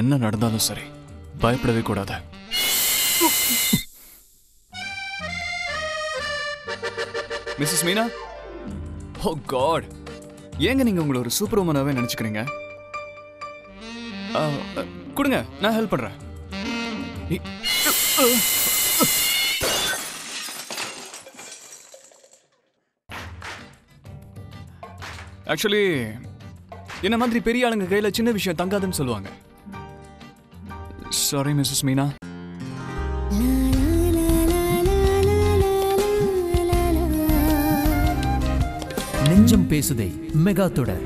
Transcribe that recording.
என்ன நடந்தாலும் சரி பயப்படவே கூடாது. மிஸ்ஸஸ் மீனா? Oh God. ஏங்க நீங்க உங்களை ஒரு சூப்பர் உமனாவே நினைச்சுக்கிறீங்க? கொடுங்க நான் ஹெல்ப் பண்றேன். ஆக்சுவலி என்ன மாதிரி பெரிய ஆளுங்க கையில சின்ன விஷயம் தங்காதுன்னு சொல்லுவாங்க. சாரி மிஸ்ஸஸ் மீனா நெஞ்சம் பேசுதே மெகா தொடர்